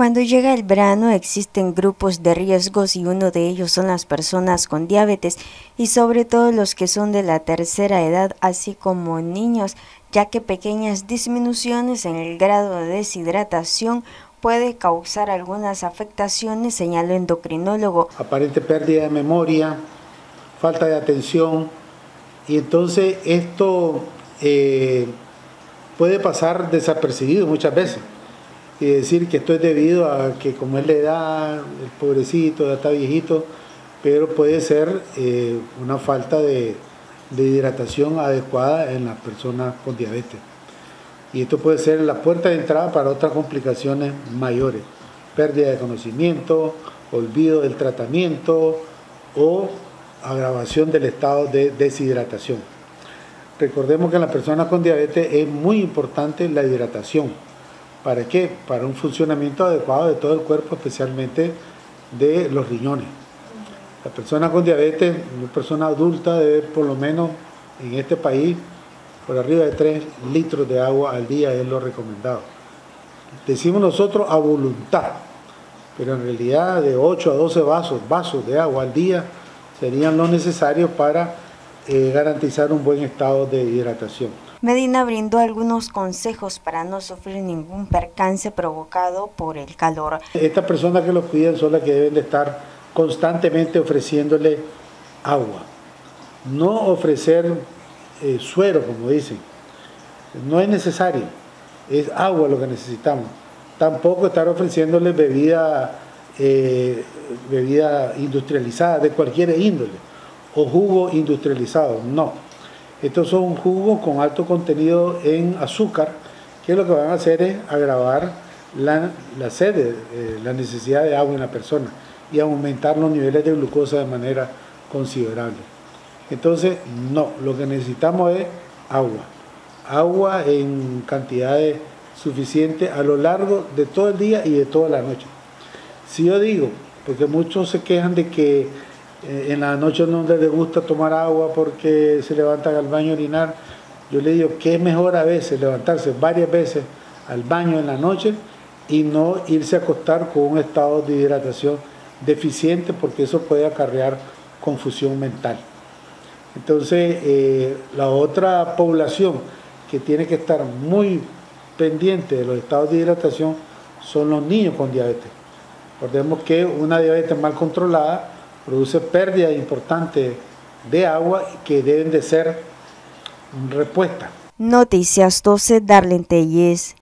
Cuando llega el verano existen grupos de riesgos y uno de ellos son las personas con diabetes y sobre todo los que son de la tercera edad, así como niños, ya que pequeñas disminuciones en el grado de deshidratación puede causar algunas afectaciones, señaló endocrinólogo. Aparente pérdida de memoria, falta de atención y entonces esto eh, puede pasar desapercibido muchas veces y decir que esto es debido a que como es la edad, el pobrecito ya está viejito, pero puede ser eh, una falta de, hidratación adecuada en las personas con diabetes. Y esto puede ser la puerta de entrada para otras complicaciones mayores, pérdida de conocimiento, olvido del tratamiento o agravación del estado de deshidratación. Recordemos que en las personas con diabetes es muy importante la hidratación ¿Para qué? Para un funcionamiento adecuado de todo el cuerpo, especialmente de los riñones. La persona con diabetes, una persona adulta, debe por lo menos en este país, por arriba de 3 litros de agua al día es lo recomendado. Decimos nosotros a voluntad, pero en realidad de 8 a 12 vasos, vasos de agua al día serían lo necesario para eh, garantizar un buen estado de hidratación. Medina brindó algunos consejos para no sufrir ningún percance provocado por el calor. Estas personas que lo cuidan son las que deben de estar constantemente ofreciéndole agua. No ofrecer eh, suero, como dicen. No es necesario. Es agua lo que necesitamos. Tampoco estar ofreciéndole bebida, eh, bebida industrializada de cualquier índole o jugo industrializado. No estos son jugos con alto contenido en azúcar, que lo que van a hacer es agravar la, sed, eh, la necesidad de agua en la persona y aumentar los niveles de glucosa de manera considerable. Entonces, no, lo que necesitamos es agua. Agua en cantidades suficientes a lo largo de todo el día y de toda la noche. Si yo digo, porque muchos se quejan de que eh, en la noche no les gusta tomar agua porque se levantan al baño a orinar. Yo le digo que es mejor a veces levantarse varias veces al baño en la noche y no irse a acostar con un estado de hidratación deficiente porque eso puede acarrear confusión mental. Entonces, eh, la otra población que tiene que estar muy pendiente de los estados de hidratación son los niños con diabetes. Recordemos que una diabetes mal controlada produce pérdida importante de agua que deben de ser repuestas. Noticias 12, Darlene Telles.